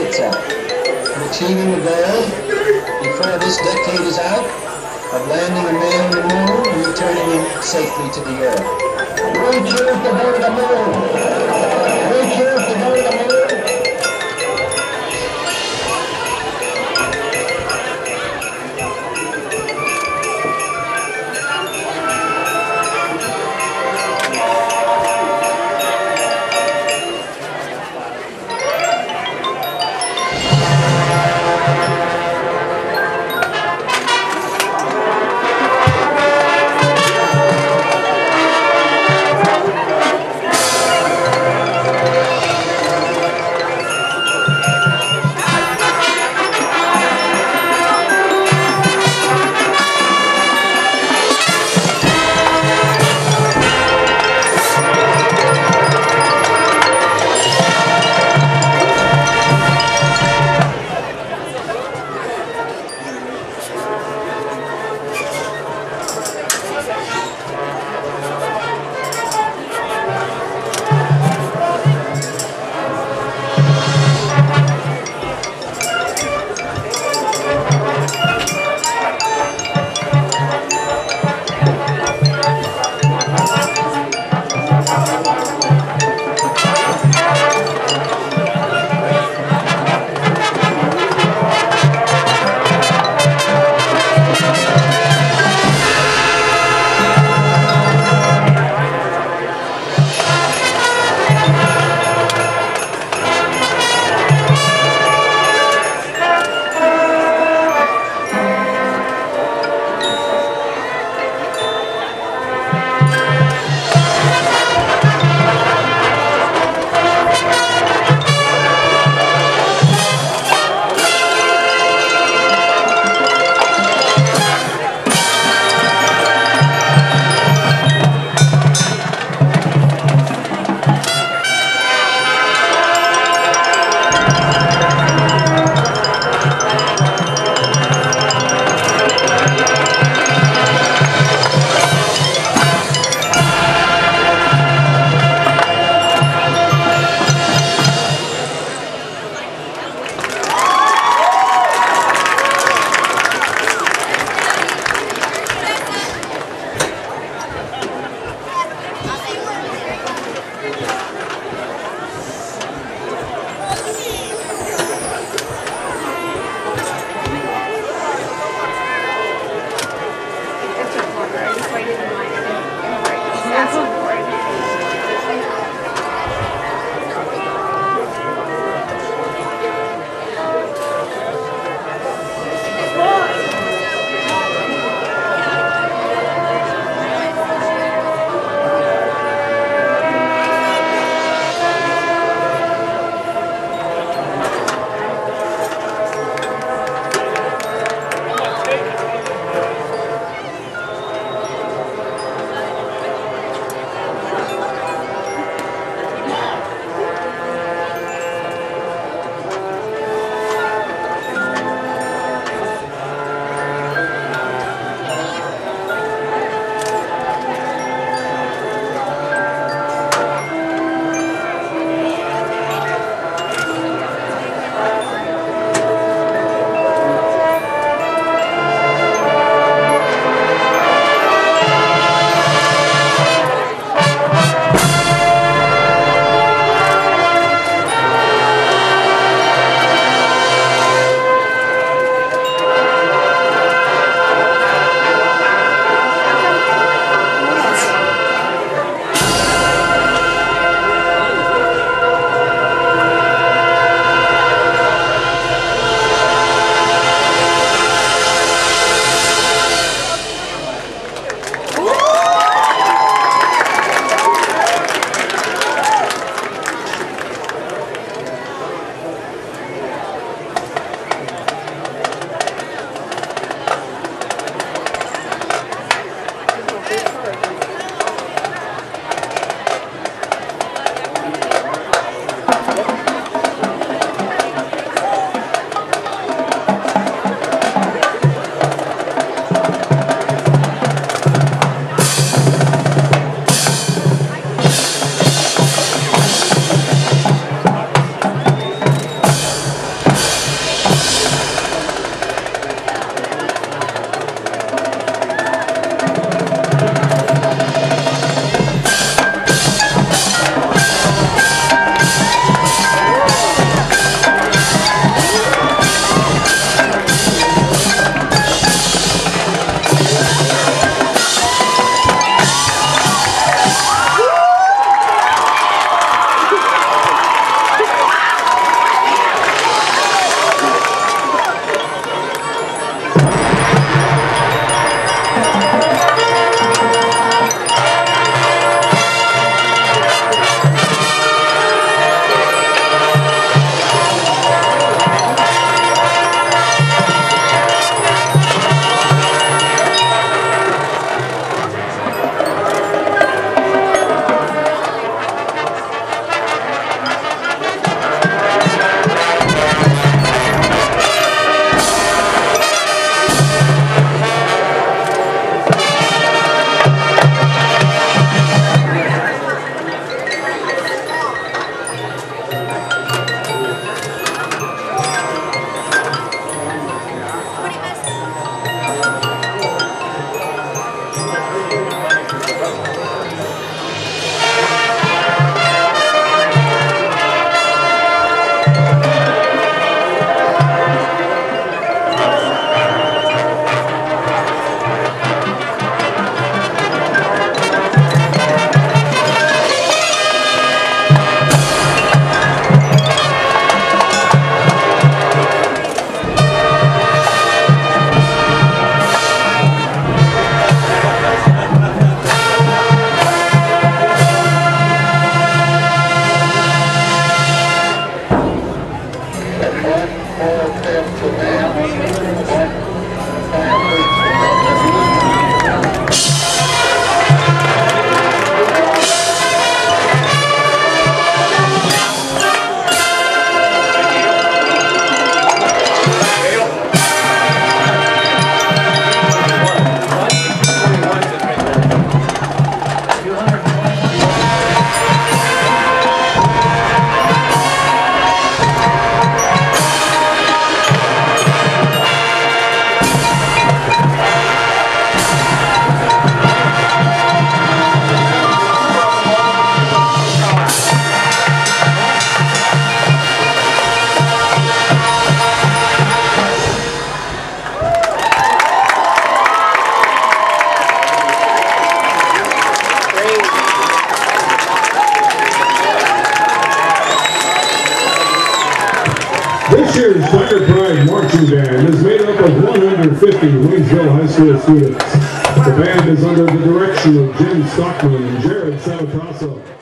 itself to achieving the goal before this decade is out of landing a man on the moon and returning him safely to the earth. We choose the moon. This year's Thunder Pride Marching Band is made up of 150 Waynesville High School students. The band is under the direction of Jim Stockman and Jared Sabatassa.